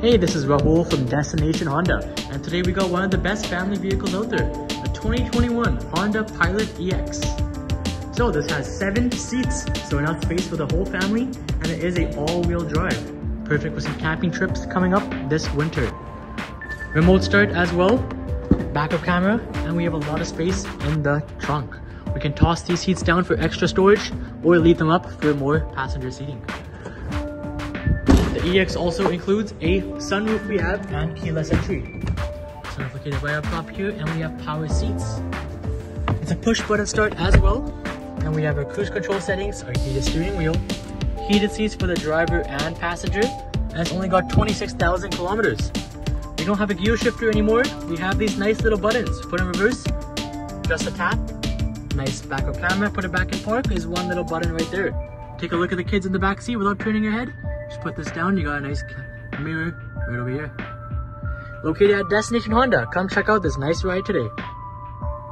Hey, this is Rahul from Destination Honda, and today we got one of the best family vehicles out there, the 2021 Honda Pilot EX. So this has seven seats, so enough space for the whole family, and it is a all-wheel drive. Perfect for some camping trips coming up this winter. Remote start as well, backup camera, and we have a lot of space in the trunk. We can toss these seats down for extra storage or leave them up for more passenger seating. The EX also includes a sunroof we have and keyless entry. Sunroof located right up top here and we have power seats. It's a push button start as well. And we have our cruise control settings, our heated steering wheel, heated seats for the driver and passenger, and it's only got 26,000 kilometers. We don't have a gear shifter anymore. We have these nice little buttons. Put in reverse, just a tap. Nice backup camera, put it back in park. There's one little button right there. Take a look at the kids in the back seat without turning your head. Just put this down, you got a nice mirror right over here. Located at Destination Honda. Come check out this nice ride today.